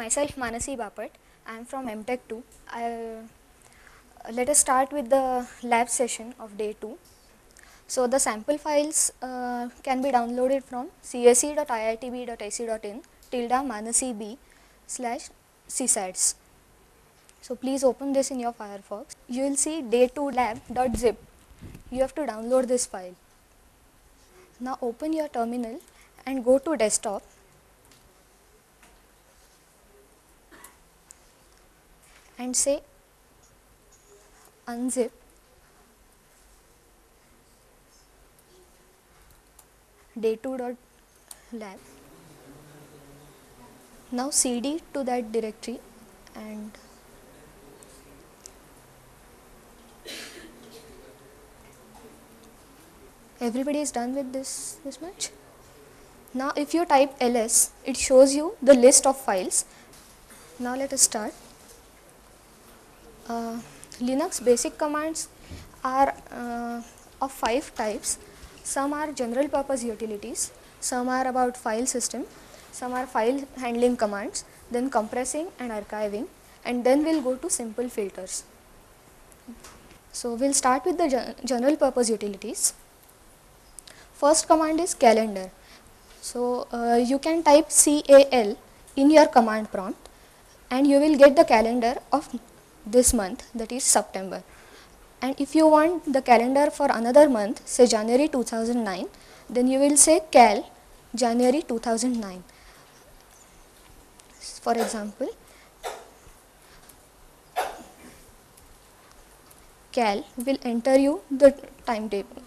Myself Manasi Bapat. I am from MTech 2. I, uh, let us start with the lab session of day 2. So the sample files uh, can be downloaded from cse.iitb.ac.in tilde manasi b slash csads. So please open this in your Firefox. You will see day2 lab.zip. You have to download this file. Now open your terminal and go to desktop and say unzip day2.lab. Now cd to that directory and everybody is done with this this much? Now if you type ls it shows you the list of files. Now let us start linux basic commands are uh, of five types. Some are general purpose utilities. Some are about file system. Some are file handling commands then compressing and archiving and then we'll go to simple filters. So we'll start with the gen general purpose utilities. First command is calendar. So uh, you can type CAL in your command prompt and you will get the calendar of this month that is September. And if you want the calendar for another month say January 2009 then you will say cal January 2009. For example cal will enter you the timetable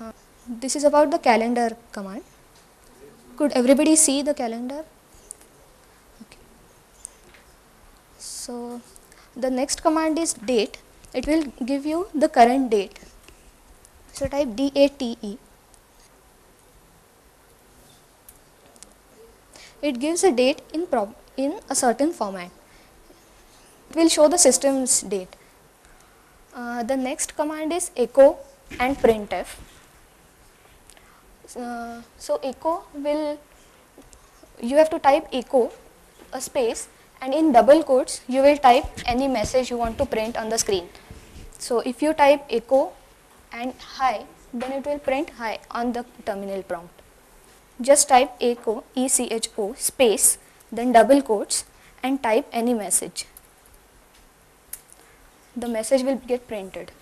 uh, this is about the calendar command. Could everybody see the calendar? Okay. So the next command is date. It will give you the current date. So type DATE. It gives a date in prob in a certain format. It will show the system's date. Uh, the next command is echo and printf uh, so echo will you have to type echo a space and in double quotes you will type any message you want to print on the screen. So if you type echo and hi then it will print hi on the terminal prompt. Just type echo e c h o space then double quotes and type any message. The message will get printed.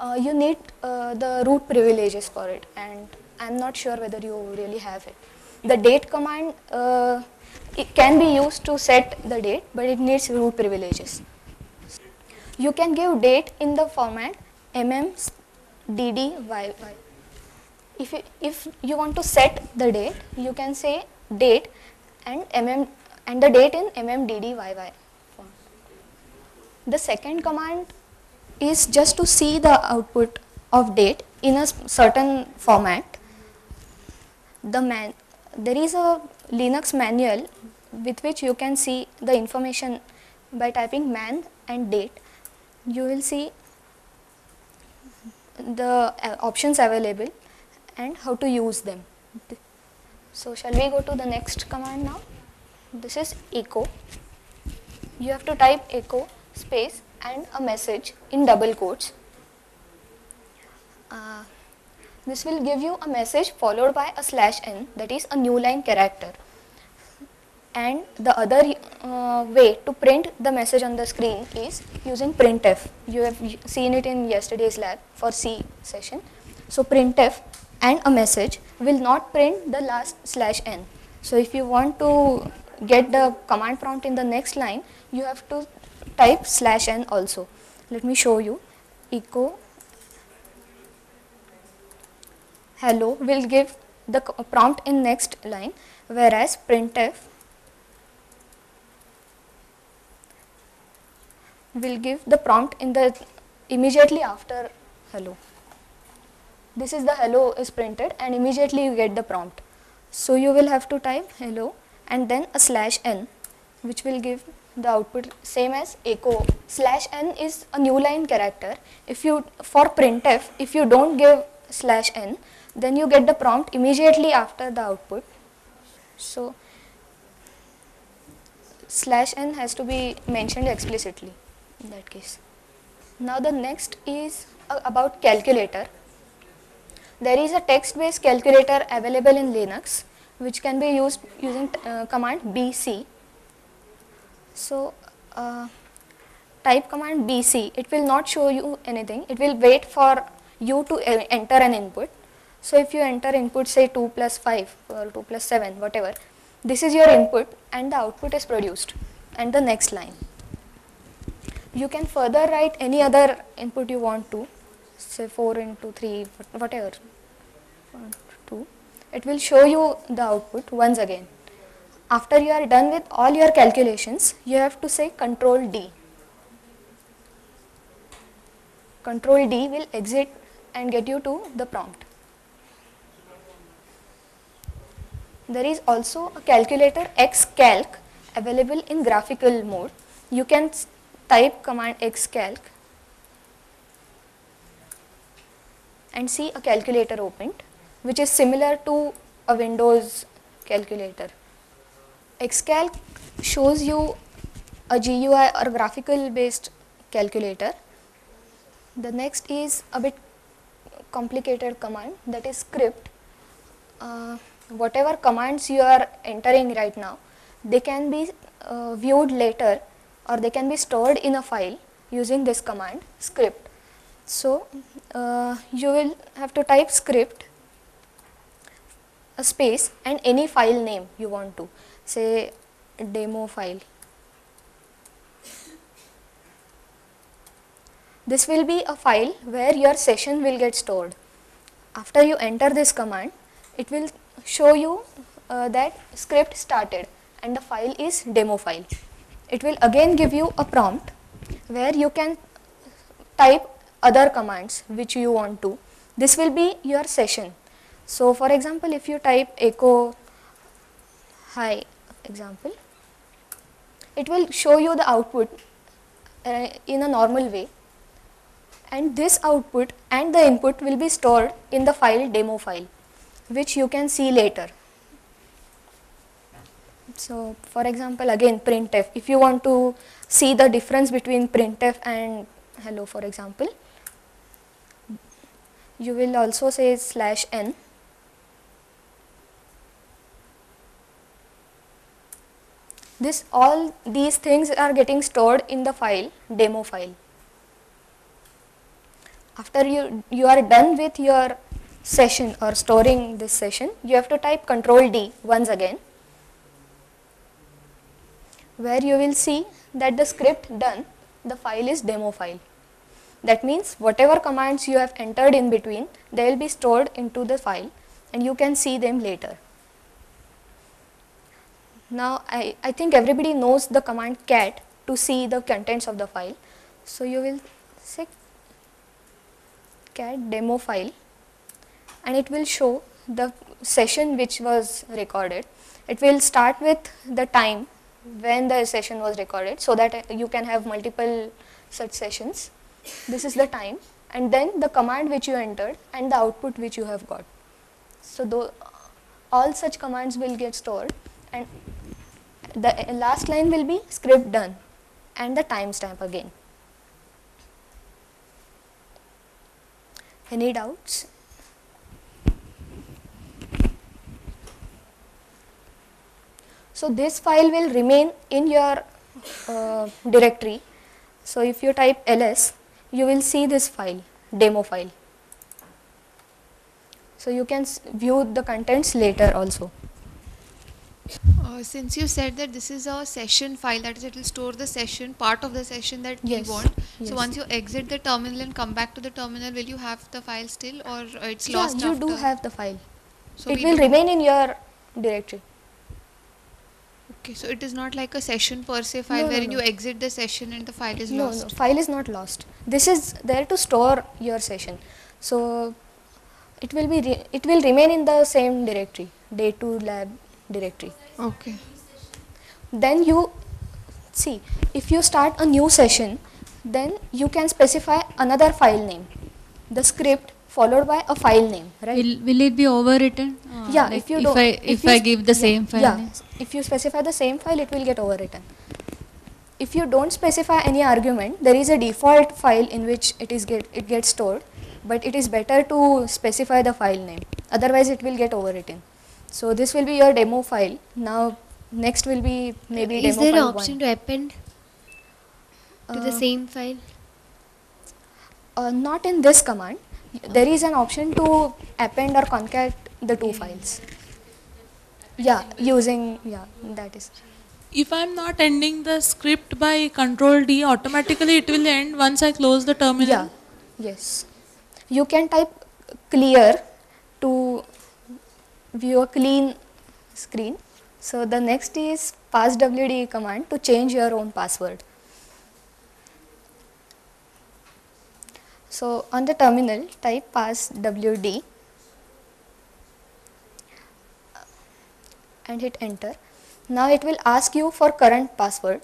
Uh, you need uh, the root privileges for it and I'm not sure whether you really have it. The date command uh, it can be used to set the date but it needs root privileges. You can give date in the format mm dd If you, if you want to set the date you can say date and mm and the date in mmddyy form. The second command is just to see the output of date in a certain format. The man, there is a Linux manual with which you can see the information by typing man and date. You will see the uh, options available and how to use them. So shall we go to the next command now? This is echo. You have to type echo space and a message in double quotes. Uh, this will give you a message followed by a slash n that is a new line character. And the other uh, way to print the message on the screen is using printf. You have seen it in yesterday's lab for C session. So printf and a message will not print the last slash n. So if you want to get the command prompt in the next line, you have to type slash n also. Let me show you. Echo hello will give the prompt in next line whereas printf will give the prompt in the immediately after hello. This is the hello is printed and immediately you get the prompt. So you will have to type hello and then a slash n which will give the output same as echo slash n is a new line character if you for printf if you don't give slash n then you get the prompt immediately after the output. So slash n has to be mentioned explicitly in that case. Now the next is uh, about calculator. There is a text-based calculator available in Linux which can be used using uh, command bc. So uh, type command bc, it will not show you anything, it will wait for you to uh, enter an input. So if you enter input say 2 plus 5 or 2 plus 7 whatever, this is your input and the output is produced and the next line. You can further write any other input you want to say 4 into 3 whatever 2 it will show you the output once again. After you are done with all your calculations you have to say control D. Control D will exit and get you to the prompt. There is also a calculator xcalc available in graphical mode. You can type command xcalc and see a calculator opened which is similar to a Windows calculator. Xcalc shows you a GUI or graphical based calculator. The next is a bit complicated command that is script. Uh, whatever commands you are entering right now, they can be uh, viewed later or they can be stored in a file using this command script. So, uh, you will have to type script a space and any file name you want to say demo file. This will be a file where your session will get stored. After you enter this command, it will show you uh, that script started and the file is demo file. It will again give you a prompt where you can type other commands which you want to. This will be your session. So for example, if you type echo hi example, it will show you the output uh, in a normal way and this output and the input will be stored in the file demo file which you can see later. So for example again printf. If you want to see the difference between printf and hello for example you will also say slash n. This all these things are getting stored in the file demo file. After you you are done with your session or storing this session you have to type control D once again where you will see that the script done the file is demo file. That means whatever commands you have entered in between they will be stored into the file and you can see them later. Now I, I think everybody knows the command cat to see the contents of the file. So you will say cat demo file and it will show the session which was recorded it will start with the time when the session was recorded so that uh, you can have multiple such sessions. This is the time and then the command which you entered and the output which you have got. So, all such commands will get stored and the uh, last line will be script done and the timestamp again. Any doubts? So this file will remain in your uh, directory. So if you type ls, you will see this file, demo file. So you can view the contents later also. Uh, since you said that this is a session file, that is, it will store the session, part of the session that Yes, we want. yes. So once you exit the terminal and come back to the terminal, will you have the file still, or it's Yeah, lost you after? do have the file. So it will remain in your directory. Okay, so it is not like a session per se file No, no, wherein no. you exit the session and the file is no, lost. no, file is not lost. This is there to store your session. So it will be re- it will remain in the same directory, day 2 lab directory. Okay. Then you see if you start a new session, then you can specify another file name. The script followed by a file name, right? Will, will it be overwritten? Uh, yeah, like if you if don't, I if if you I give the yeah, same file yeah, name. if you specify the same file, it will get overwritten. If you don't specify any argument, there is a default file in which it is get it gets stored, but it is better to specify the file name. Otherwise, it will get overwritten. So this will be your demo file. Now next will be maybe Is demo there an option one. to append to the Uh, same file? Uh, not in this command. There is an option to append or concat the two files. Yeah, using yeah that is. If I'm not ending the script by control D, automatically it will end once I close the terminal. Yeah, yes. You can type clear to view a clean screen. So the next is passwd command to change your own password. So on the terminal type passwd and hit enter. Now it will ask you for current password.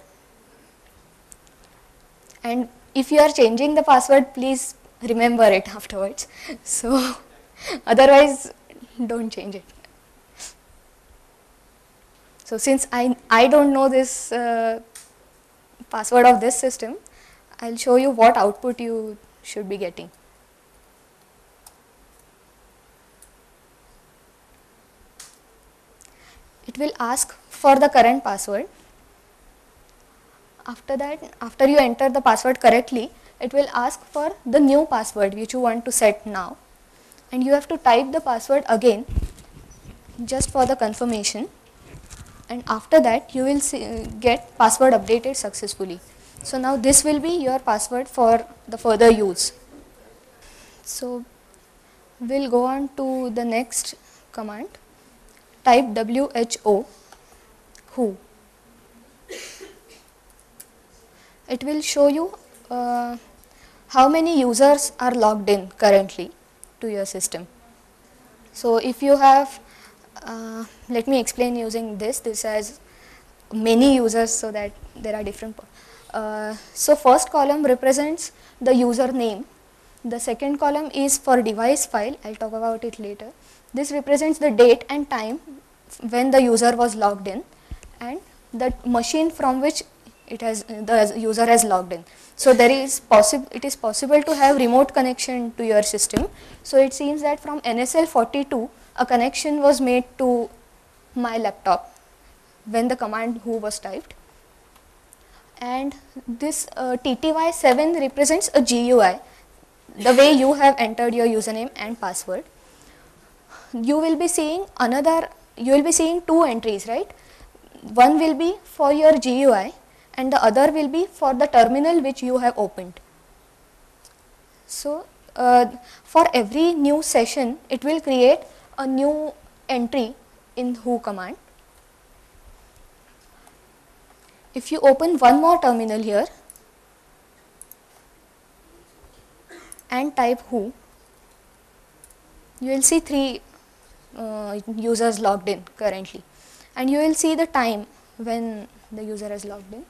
And if you are changing the password please remember it afterwards. So otherwise don't change it. So since i i don't know this uh, password of this system i'll show you what output you should be getting. It will ask for the current password. After that after you enter the password correctly it will ask for the new password which you want to set now. And you have to type the password again just for the confirmation. And after that you will see, get password updated successfully so now this will be your password for the further use so we'll go on to the next command type who who it will show you uh, how many users are logged in currently to your system. So if you have, uh, let me explain using this, this has many users so that there are different. Uh, so first column represents the user name. The second column is for device file, I'll talk about it later. This represents the date and time when the user was logged in and the machine from which it has the user has logged in so there is possible it is possible to have remote connection to your system so it seems that from nsl 42 a connection was made to my laptop when the command who was typed and this uh, tty7 represents a gui the way you have entered your username and password you will be seeing another you will be seeing two entries right one will be for your gui and the other will be for the terminal which you have opened. So, uh, for every new session it will create a new entry in who command. If you open one more terminal here and type who, you will see three uh, users logged in currently and you will see the time when the user is logged in.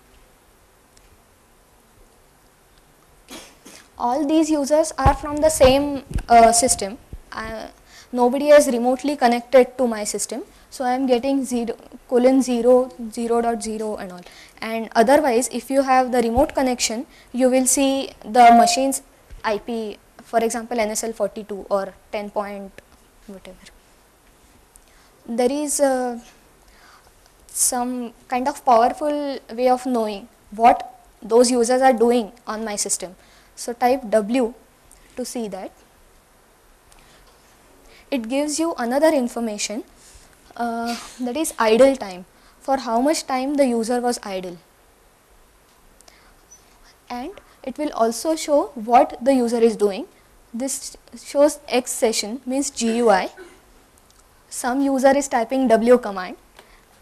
all these users are from the same uh, system. Uh, nobody is remotely connected to my system. So I am getting 0 colon 0, 0 dot 0 and all. And otherwise, if you have the remote connection, you will see the machine's IP, for example, NSL 42 or 10 point whatever. There is uh, some kind of powerful way of knowing what those users are doing on my system. So type W to see that. It gives you another information uh, that is idle time for how much time the user was idle. And it will also show what the user is doing. This shows X session means GUI. Some user is typing W command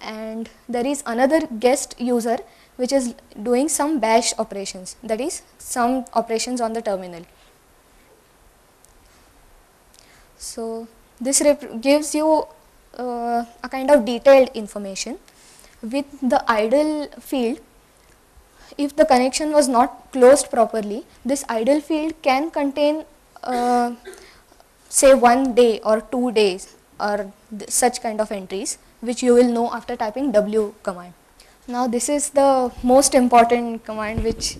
and there is another guest user which is doing some bash operations that is some operations on the terminal. So this gives you uh, a kind of detailed information with the idle field if the connection was not closed properly this idle field can contain uh, say one day or two days or such kind of entries which you will know after typing w command. Now this is the most important command which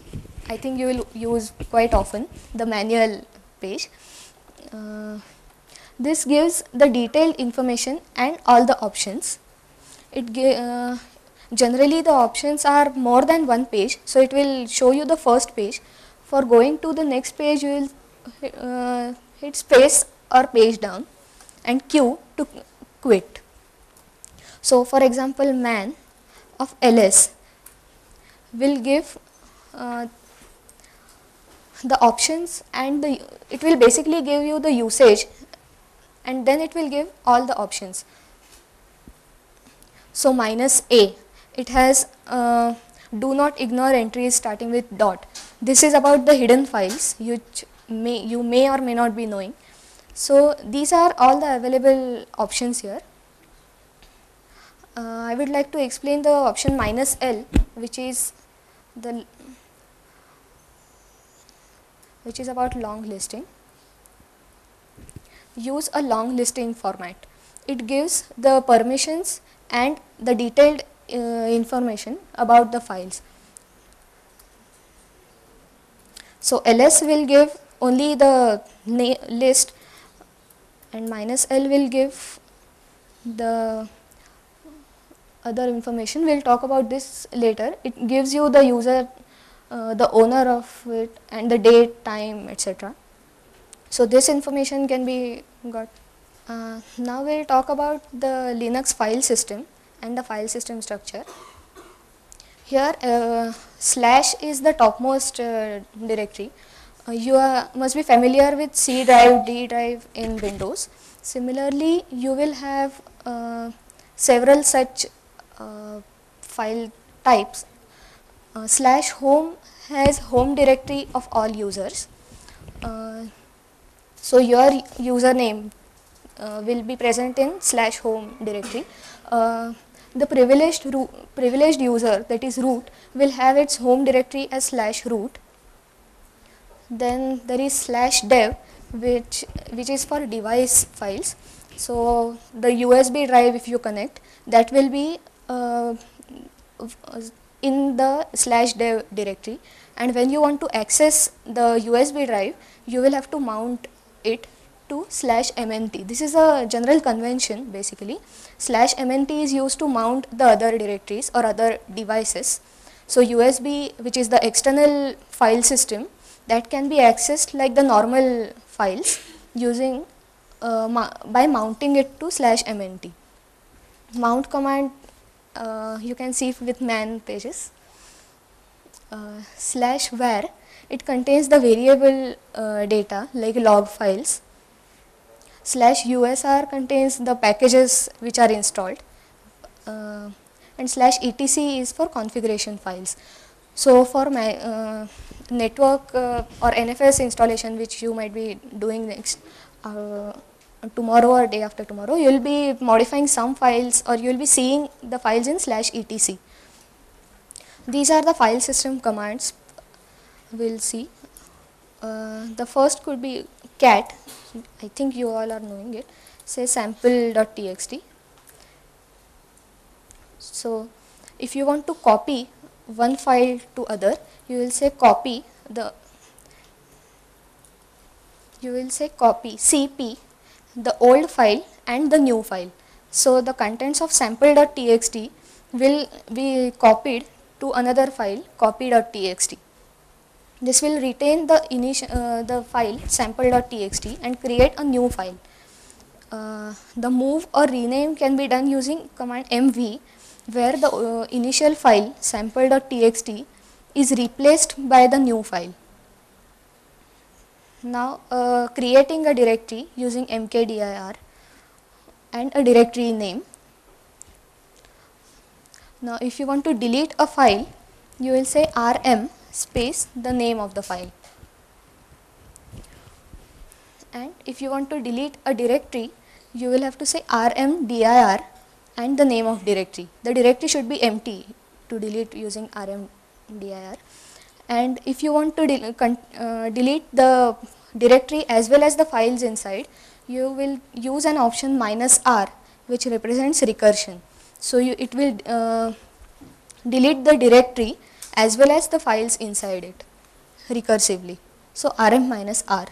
I think you will use quite often, the manual page. Uh, this gives the detailed information and all the options. It uh, generally the options are more than one page, so it will show you the first page. For going to the next page, you will uh, hit space or page down and Q to quit. So, for example, man of ls will give uh, the options and the it will basically give you the usage and then it will give all the options. So minus a it has uh, do not ignore entries starting with dot. This is about the hidden files which may you may or may not be knowing. So these are all the available options here. Uh, I would like to explain the option minus L which is the which is about long listing. Use a long listing format. It gives the permissions and the detailed uh, information about the files. So ls will give only the list and minus l will give the other information. We'll talk about this later. It gives you the user uh, the owner of it and the date, time, etc. So this information can be got. Uh, now we'll talk about the Linux file system and the file system structure. Here uh, slash is the topmost uh, directory. Uh, you are, must be familiar with C drive, D drive in Windows. Similarly, you will have uh, several such uh, file types slash home has home directory of all users. So your username uh, will be present in slash home directory. Uh, the privileged privileged user that is root will have its home directory as slash root. Then there is slash dev which which is for device files. So the USB drive if you connect that will be uh, in the slash dev directory and when you want to access the USB drive you will have to mount it to slash mnt this is a general convention basically. Slash mnt is used to mount the other directories or other devices. So USB which is the external file system that can be accessed like the normal files using uh, by mounting it to slash mnt mount command uh, you can see with man pages. Uh, slash var it contains the variable uh, data like log files slash usr contains the packages which are installed uh, and slash etc is for configuration files. So for my uh, network uh, or nfs installation which you might be doing next uh, tomorrow or day after tomorrow you will be modifying some files or you will be seeing the files in slash etc these are the file system commands we'll see. Uh, the first could be cat. I think you all are knowing it. Say sample.txt so if you want to copy one file to other you will say copy the you will say copy cp the old file and the new file. So the contents of sample.txt will be copied to another file copy.txt this will retain the initial uh, the file sample.txt and create a new file. Uh, the move or rename can be done using command mv where the uh, initial file sample.txt is replaced by the new file. Now uh, creating a directory using mkdir and a directory name. Now if you want to delete a file you will say rm space the name of the file. And if you want to delete a directory you will have to say rmdir and the name of directory. The directory should be empty to delete using rmdir. And if you want to con- uh, delete the directory as well as the files inside you will use an option minus r which represents recursion. So you, it will uh, delete the directory as well as the files inside it recursively. So rm minus r.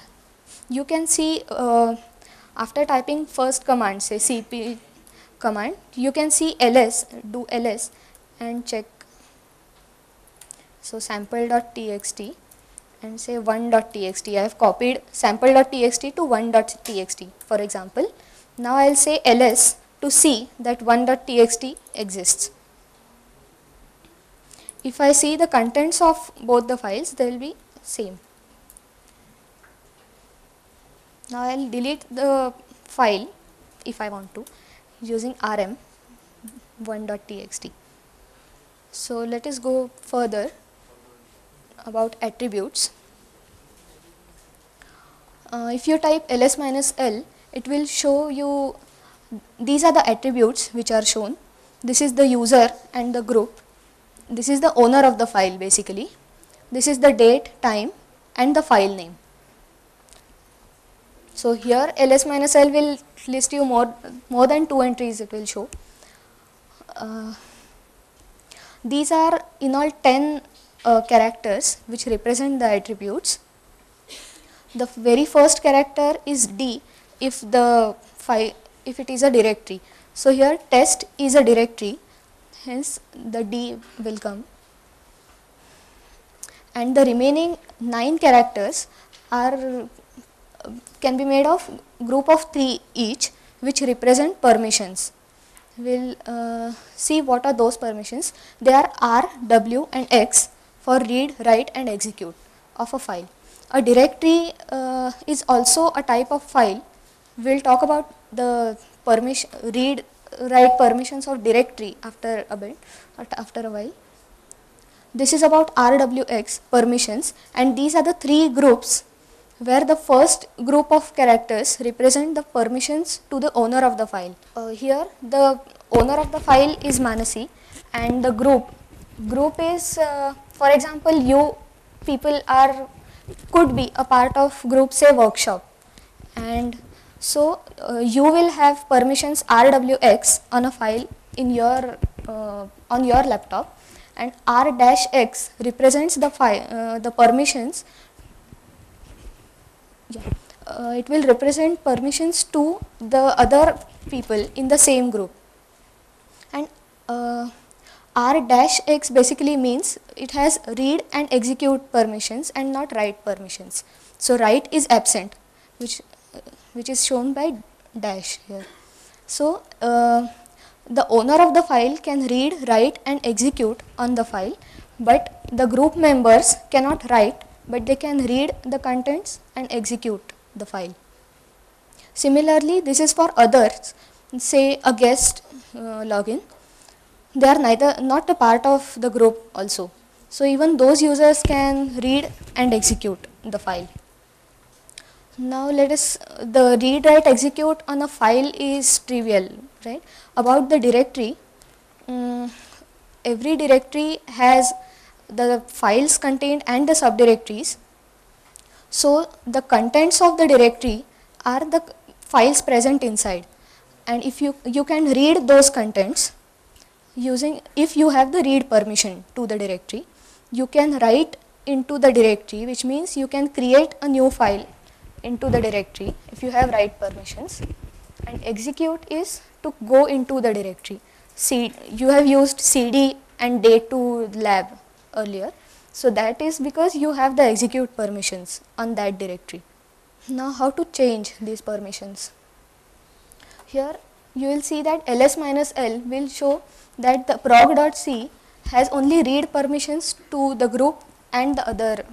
You can see uh, after typing first command say cp command you can see ls do ls and check so sample.txt and say 1.txt I have copied sample.txt to 1.txt for example now I'll say ls to see that 1.txt exists if I see the contents of both the files they will be same. Now I'll delete the file if I want to using rm 1.txt so let us go further about attributes. Uh, if you type ls minus l it will show you these are the attributes which are shown. This is the user and the group this is the owner of the file basically. This is the date time and the file name. So here ls minus l will list you more more than two entries it will show. Uh, these are in all 10 uh, characters which represent the attributes. The very first character is d if the file if it is a directory. So here test is a directory hence the d will come. And the remaining 9 characters are can be made of group of 3 each which represent permissions. We'll uh, see what are those permissions. They are r w and x for read write and execute of a file. A directory uh, is also a type of file. We'll talk about the permission read write permissions of directory after a bit after a while this is about rwx permissions and these are the three groups where the first group of characters represent the permissions to the owner of the file. Uh, here the owner of the file is Manasi and the group group is uh, for example you people are could be a part of group say workshop and so uh, you will have permissions rwx on a file in your uh, on your laptop and r dash x represents the file uh, the permissions. Yeah. Uh, it will represent permissions to the other people in the same group. And uh, r dash x basically means it has read and execute permissions and not write permissions. So write is absent which which is shown by dash here so uh, the owner of the file can read write and execute on the file but the group members cannot write but they can read the contents and execute the file. Similarly, this is for others, say a guest uh, login, they are neither not a part of the group also. So even those users can read and execute the file. Now let us, the read write execute on a file is trivial, right? About the directory, um, every directory has the files contained and the subdirectories. So the contents of the directory are the files present inside. And if you you can read those contents using if you have the read permission to the directory you can write into the directory which means you can create a new file into the directory if you have write permissions and execute is to go into the directory see you have used cd and day 2 lab earlier so that is because you have the execute permissions on that directory. Now how to change these permissions? Here you will see that ls minus l will show that the prog.c has only read permissions to the group and the other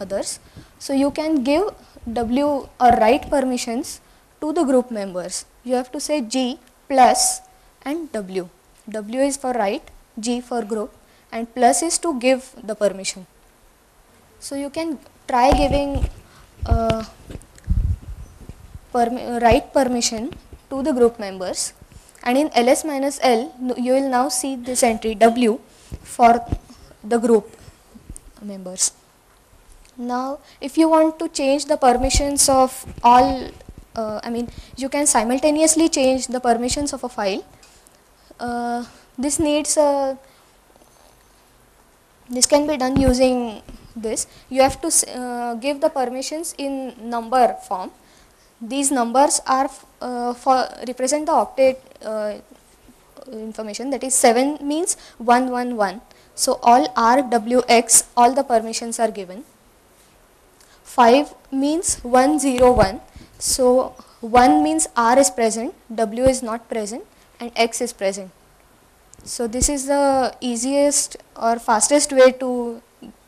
others. So you can give w or write permissions to the group members. You have to say g plus and w. w is for write, g for group and plus is to give the permission. So you can try giving uh, permi write permission to the group members and in ls minus l you will now see this entry w for the group members. Now if you want to change the permissions of all uh, I mean, you can simultaneously change the permissions of a file. Uh, this needs a, this can be done using this. You have to uh, give the permissions in number form. These numbers are uh, for represent the octet uh, information that is 7 means 111. So all R, W, X, all the permissions are given. 5 means 101. So 1 means R is present, W is not present and X is present. So this is the easiest or fastest way to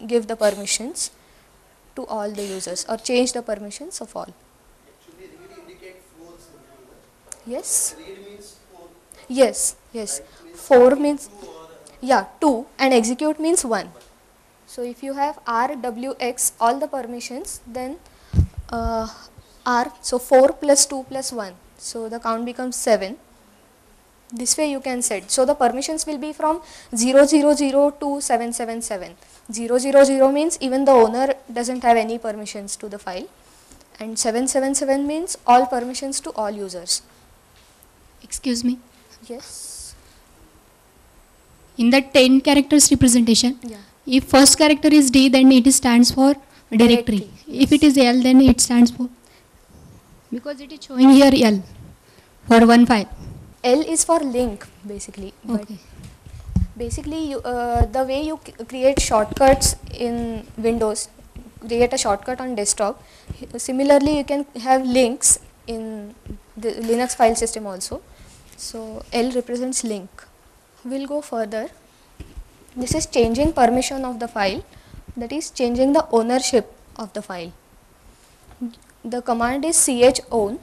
give the permissions to all the users or change the permissions of all. Actually, read indicate four simply. Yes? Read means four. Yes, yes. Means 4 means, two yeah, 2 and execute means 1. So if you have R, W, X, all the permissions, then uh, R, so 4 plus 2 plus 1. So the count becomes 7. This way you can set. So the permissions will be from 000 to 777. 000 means even the owner doesn't have any permissions to the file. And 777 means all permissions to all users. Excuse me. Yes? In the 10 characters representation, Yeah. If first character is D, then it stands for directory. If it is L, then it stands for because it is showing here L for one file. L is for link basically. But Okay. basically, you, uh, the way you create shortcuts in Windows, create a shortcut on desktop. Similarly, you can have links in the Linux file system also. So L represents link. We'll go further. This is changing permission of the file. That is changing the ownership of the file. The command is chown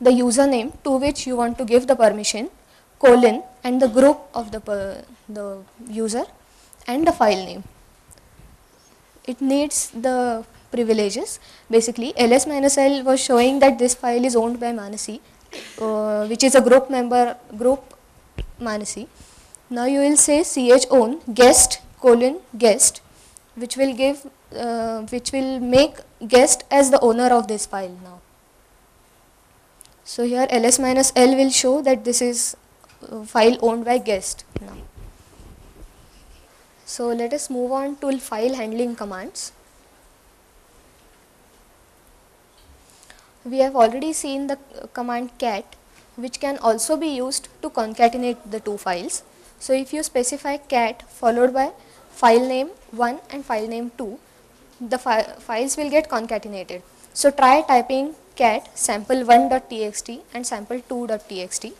the username to which you want to give the permission, colon, and the group of the, per, the user, and the file name. It needs the privileges. Basically, ls l was showing that this file is owned by Manasi, uh, which is a group member, group Manasi. Now you will say ch own guest colon guest, which will give, uh, which will make guest as the owner of this file now. So here ls minus l will show that this is uh, file owned by guest now. So let us move on to file handling commands. We have already seen the uh, command cat which can also be used to concatenate the two files. So if you specify cat followed by file name 1 and file name 2, the fi files will get concatenated. So try typing cat sample1.txt and sample2.txt.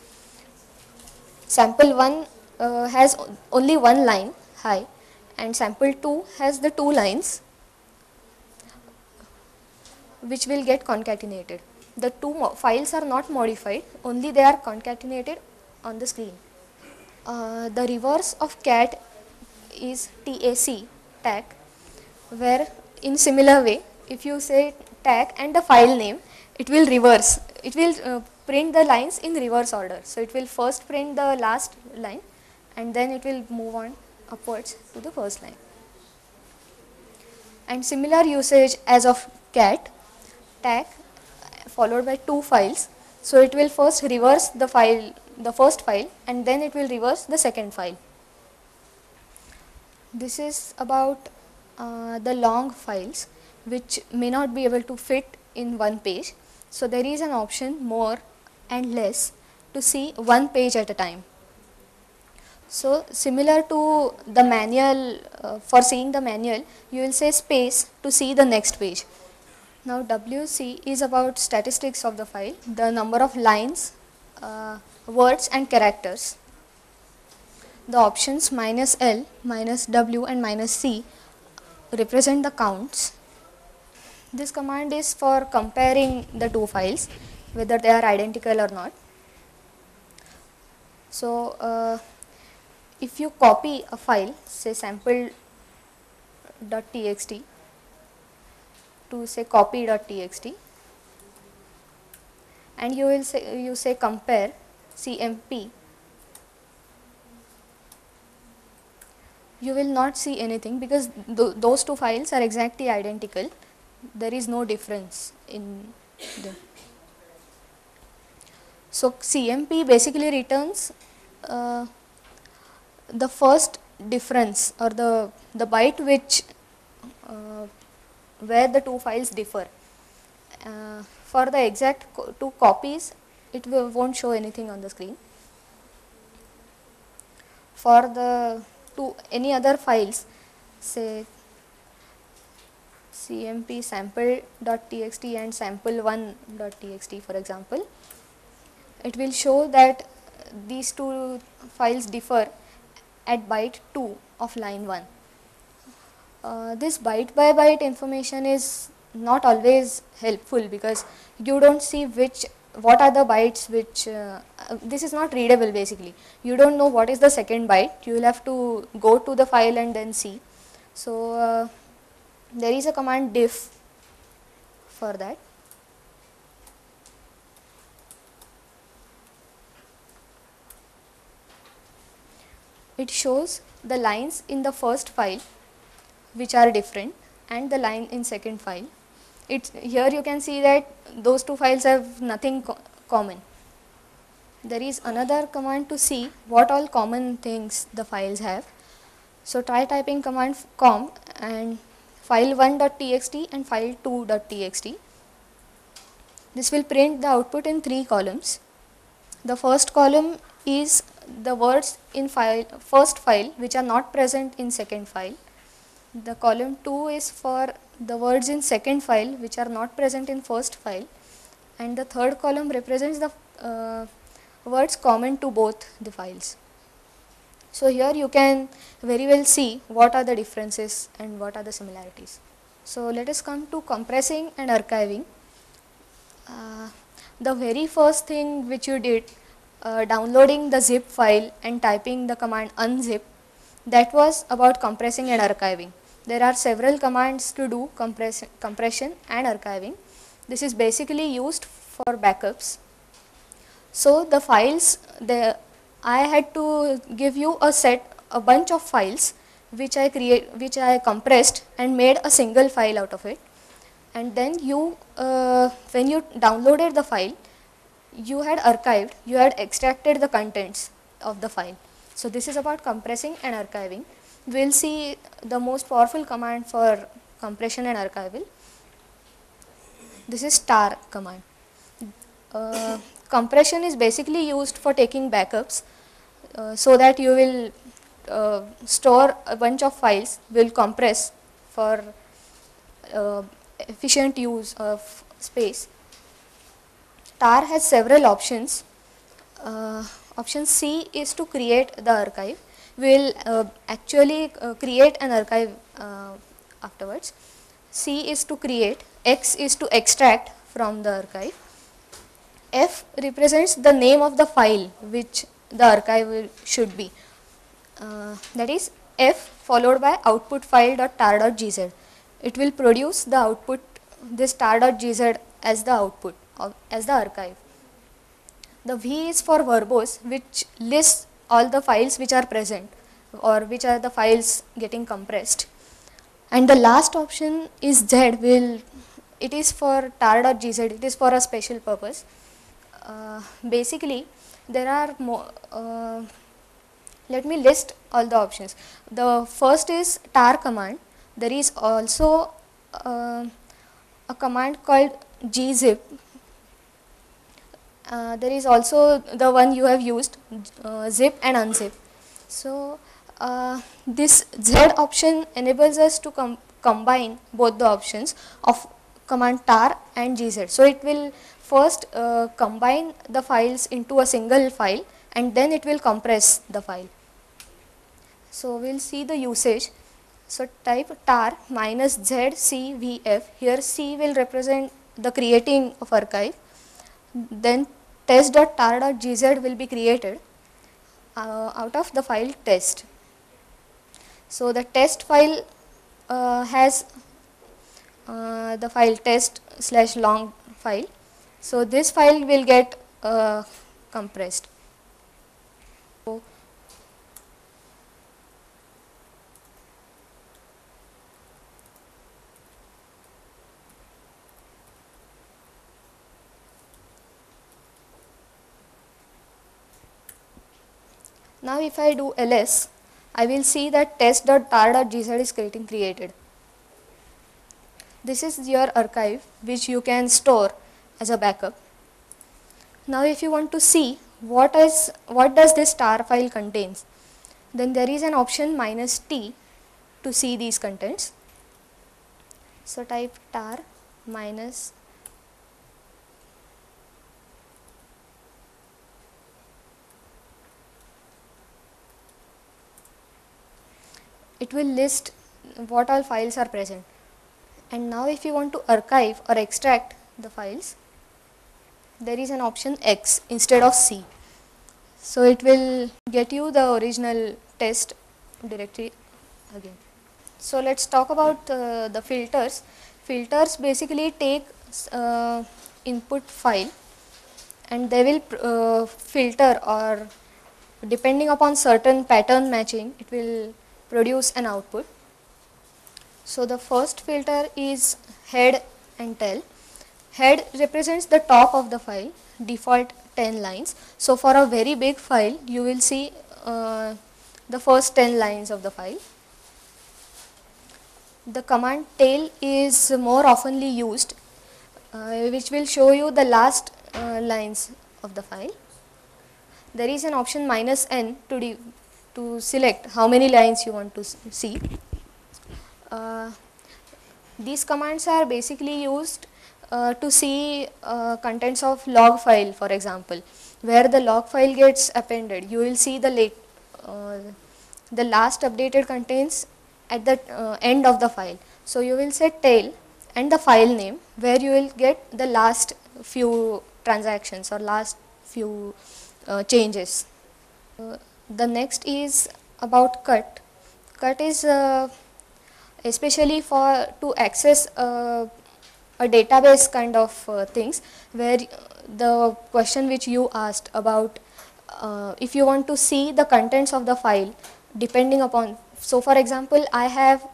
Sample1 uh, has only one line, hi, and sample2 has the two lines which will get concatenated. The two files are not modified, only they are concatenated on the screen. Uh, the reverse of cat is TAC, tag, where in similar way, if you say tac and the file name, it will reverse. It will uh, print the lines in reverse order. So it will first print the last line and then it will move on upwards to the first line. And similar usage as of cat, tac followed by two files. So it will first reverse the file, the first file and then it will reverse the second file. This is about uh, the long files which may not be able to fit in one page. So there is an option more and less to see one page at a time. So similar to the manual, uh, for seeing the manual, you will say space to see the next page. Now WC is about statistics of the file, the number of lines, uh, words and characters. The options minus L, minus W and minus C represent the counts. This command is for comparing the two files, whether they are identical or not. So, uh, if you copy a file, say sample.txt to say copy.txt and you will say you say compare cmp you will not see anything because th those two files are exactly identical there is no difference in them. So CMP basically returns uh, the first difference or the the byte which uh, where the two files differ. Uh, for the exact co- two copies, it will, won't show anything on the screen. For the two any other files, say cmp sample.txt and sample1.txt for example, it will show that these two files differ at byte 2 of line 1. Uh, this byte by byte information is not always helpful because you don't see which what are the bytes which uh, uh, this is not readable basically. You don't know what is the second byte. You will have to go to the file and then see. So uh, there is a command diff for that. It shows the lines in the first file which are different and the line in second file it's here you can see that those two files have nothing co- common. There is another command to see what all common things the files have. So try typing command comm and file1.txt and file2.txt this will print the output in three columns. The first column is the words in file first file which are not present in second file. The column 2 is for the words in second file which are not present in first file and the third column represents the uh, words common to both the files. So here you can very well see what are the differences and what are the similarities. So let us come to compressing and archiving. Uh, the very first thing which you did uh, downloading the zip file and typing the command unzip that was about compressing and archiving there are several commands to do compress compression and archiving. This is basically used for backups. So the files the i had to give you a set a bunch of files which i create which i compressed and made a single file out of it. And then you uh, when you downloaded the file you had archived you had extracted the contents of the file. So this is about compressing and archiving we'll see the most powerful command for compression and archival. This is tar command. Uh, compression is basically used for taking backups uh, so that you will uh, store a bunch of files will compress for uh, efficient use of space. Tar has several options. Uh, option c is to create the archive. we will uh, actually uh, create an archive uh, afterwards. C is to create x is to extract from the archive. F represents the name of the file which the archive will, should be. Uh, that is f followed by output file.tar.gz it will produce the output this tar.gz as the output of, as the archive. The v is for verbose which lists all the files which are present or which are the files getting compressed. And the last option is z will it is for tar.gz it is for a special purpose. Uh, basically there are more uh, let me list all the options. The first is tar command. There is also uh, a command called gzip uh, there is also the one you have used uh, zip and unzip. So uh, this z option enables us to com combine both the options of command tar and gz so it will first uh, combine the files into a single file and then it will compress the file. So we'll see the usage. So type tar minus zcvf here c will represent the creating of archive. Then test.tar.gz will be created uh, out of the file test. So the test file uh, has uh, the file test slash long file. So this file will get uh, compressed Now if I do ls, I will see that test.tar.gz is getting created. This is your archive which you can store as a backup. Now if you want to see what is what does this tar file contains, then there is an option minus t to see these contents. So type tar minus it will list what all files are present. And now if you want to archive or extract the files there is an option X instead of C. So it will get you the original test directory again. So let's talk about uh, the filters. Filters basically take uh, input file and they will uh, filter or depending upon certain pattern matching it will produce an output. So the first filter is head and tail. Head represents the top of the file default 10 lines. So for a very big file you will see uh, the first 10 lines of the file. The command tail is more oftenly used uh, which will show you the last uh, lines of the file. There is an option minus n to, to select how many lines you want to see. Uh, these commands are basically used uh, to see uh, contents of log file for example. Where the log file gets appended you will see the late uh, the last updated contents at the uh, end of the file. So you will set tail and the file name where you will get the last few transactions or last few uh, changes. Uh, the next is about cut. Cut is uh, especially for to access uh, a database kind of uh, things where uh, the question which you asked about uh, if you want to see the contents of the file depending upon so for example i have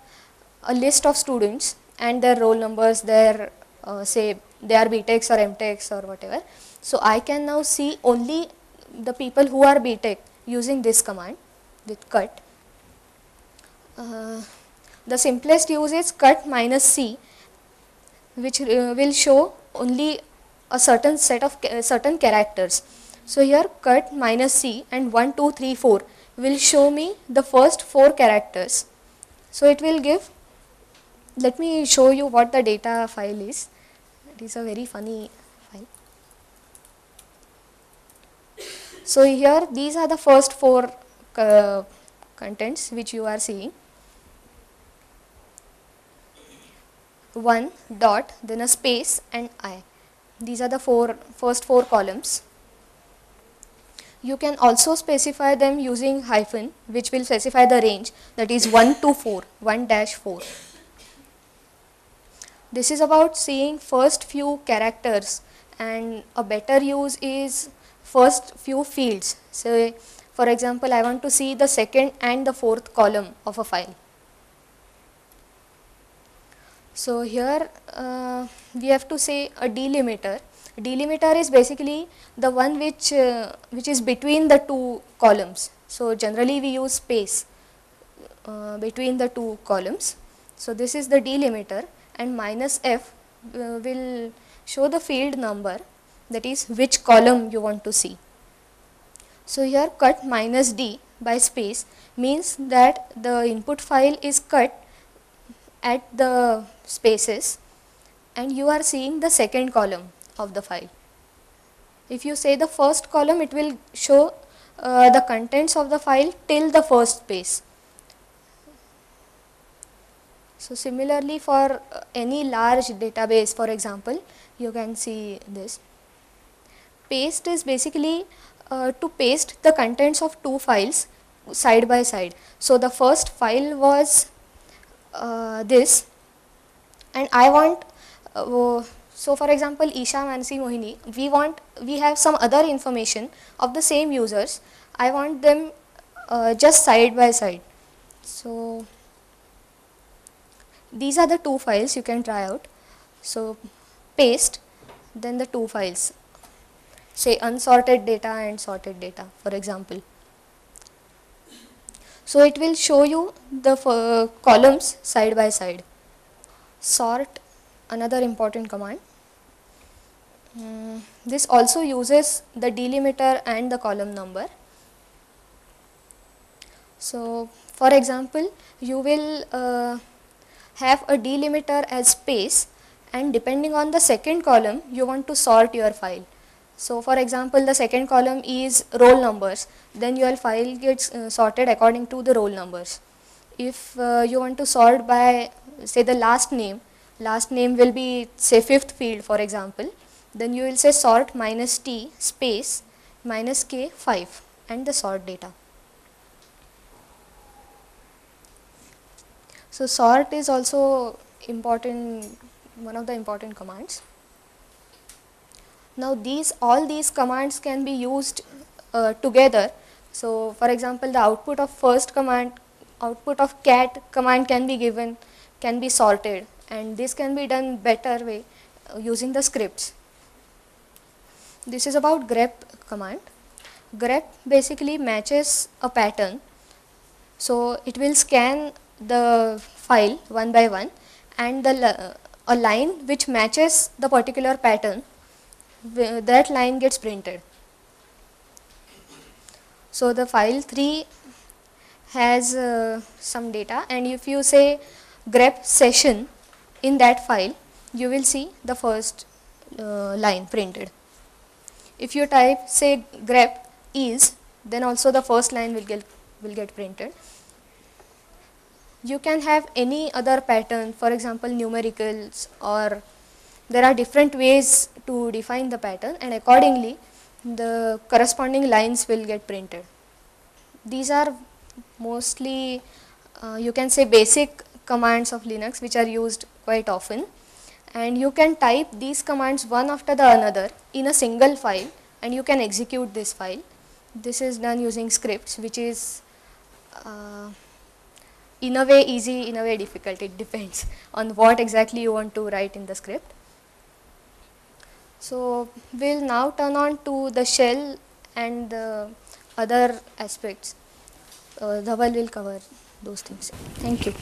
a list of students and their roll numbers their uh, say they are btechs or mtechs or whatever. So i can now see only the people who are btech using this command with cut. Uh, the simplest use is cut minus c which uh, will show only a certain set of ca- certain characters. So here cut minus c and 1 2 3 4 will show me the first four characters. So it will give let me show you what the data file is. It is a very funny file so here these are the first four uh, contents which you are seeing. 1 dot then a space and i. These are the four first four columns. You can also specify them using hyphen which will specify the range that is 1 to 4 1 dash 4 this is about seeing first few characters and a better use is first few fields so for example i want to see the second and the fourth column of a file so here uh, we have to say a delimiter. Delimiter is basically the one which uh, which is between the two columns. So generally we use space uh, between the two columns. So this is the delimiter and minus f uh, will show the field number that is which column you want to see. So here cut minus d by space means that the input file is cut at the spaces and you are seeing the second column of the file. If you say the first column it will show uh, the contents of the file till the first space. So similarly for uh, any large database for example you can see this. Paste is basically uh, to paste the contents of two files side by side. So the first file was uh, this and I want uh, so for example Isha Mansi Mohini we want we have some other information of the same users. I want them uh, just side by side. So these are the two files you can try out. So paste then the two files say unsorted data and sorted data for example So it will show you the uh, columns side by side. Sort, another important command. Mm, this also uses the delimiter and the column number. So for example, you will uh, have a delimiter as space and depending on the second column you want to sort your file. So for example the second column is roll numbers then your file gets uh, sorted according to the roll numbers. If uh, you want to sort by say the last name, last name will be say fifth field for example then you will say sort minus t space minus k 5 and the sort data. So sort is also important, one of the important commands. Now these, all these commands can be used uh, together. So for example, the output of first command, output of cat command can be given, can be sorted and this can be done better way uh, using the scripts. This is about grep command. grep basically matches a pattern. So it will scan the file one by one and the a line which matches the particular pattern that line gets printed. So the file 3 has uh, some data and if you say grep session in that file you will see the first uh, line printed. If you type say grep is then also the first line will get will get printed you can have any other pattern for example numericals or there are different ways to define the pattern and accordingly the corresponding lines will get printed. These are mostly uh, you can say basic commands of Linux which are used quite often and you can type these commands one after the another in a single file and you can execute this file. This is done using scripts which is uh, in a way easy, in a way difficult. It depends on what exactly you want to write in the script. So we'll now turn on to the shell and the other aspects. Uh, Dhaval will cover those things. Thank you.